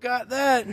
got that.